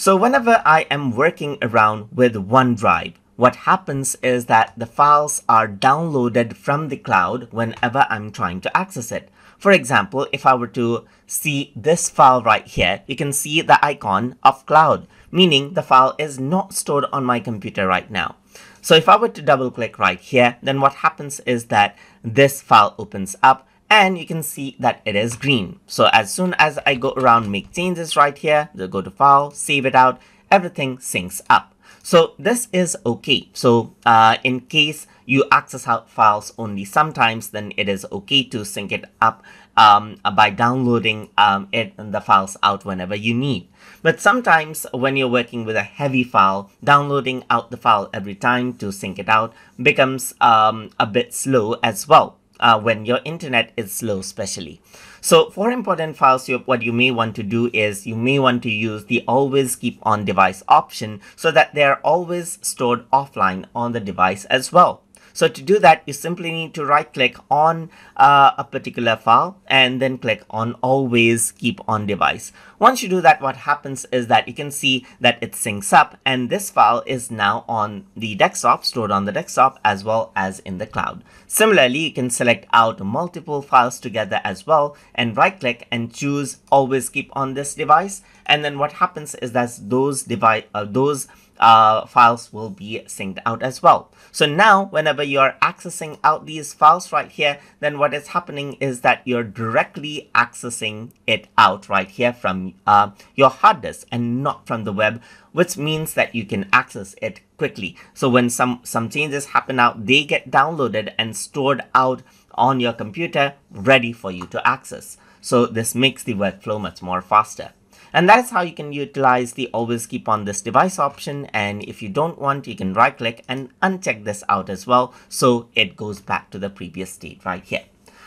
So whenever I am working around with OneDrive, what happens is that the files are downloaded from the cloud whenever I'm trying to access it. For example, if I were to see this file right here, you can see the icon of cloud, meaning the file is not stored on my computer right now. So if I were to double click right here, then what happens is that this file opens up and you can see that it is green. So as soon as I go around make changes right here, go to file, save it out, everything syncs up. So this is okay. So uh, in case you access out files only sometimes, then it is okay to sync it up um, by downloading um, it the files out whenever you need. But sometimes when you're working with a heavy file, downloading out the file every time to sync it out becomes um, a bit slow as well uh, when your internet is slow especially. So for important files, you, what you may want to do is you may want to use the always keep on device option so that they're always stored offline on the device as well. So to do that, you simply need to right click on uh, a particular file and then click on always keep on device. Once you do that, what happens is that you can see that it syncs up and this file is now on the desktop, stored on the desktop as well as in the cloud. Similarly, you can select out multiple files together as well and right click and choose always keep on this device. And then what happens is that those device, uh, those uh, files will be synced out as well. So now whenever you're accessing out these files right here, then what is happening is that you're directly accessing it out right here from uh, your hard disk and not from the web, which means that you can access it quickly. So when some, some changes happen out, they get downloaded and stored out on your computer ready for you to access. So this makes the workflow much more faster. And that's how you can utilize the always keep on this device option. And if you don't want, you can right click and uncheck this out as well. So it goes back to the previous state right here.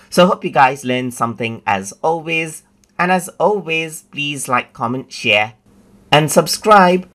So I hope you guys learned something as always. And as always, please like, comment, share, and subscribe.